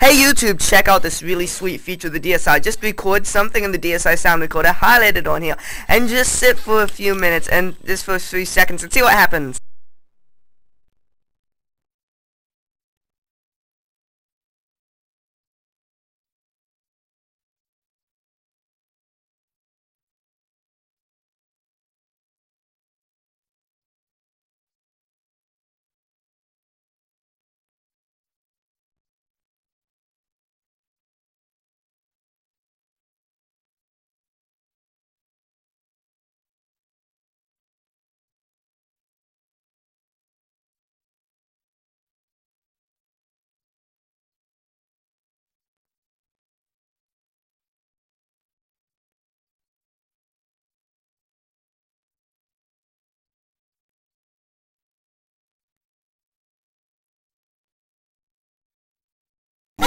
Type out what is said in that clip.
Hey YouTube, check out this really sweet feature of the DSi. Just record something in the DSi sound recorder, highlight it on here, and just sit for a few minutes and just for a few seconds and see what happens.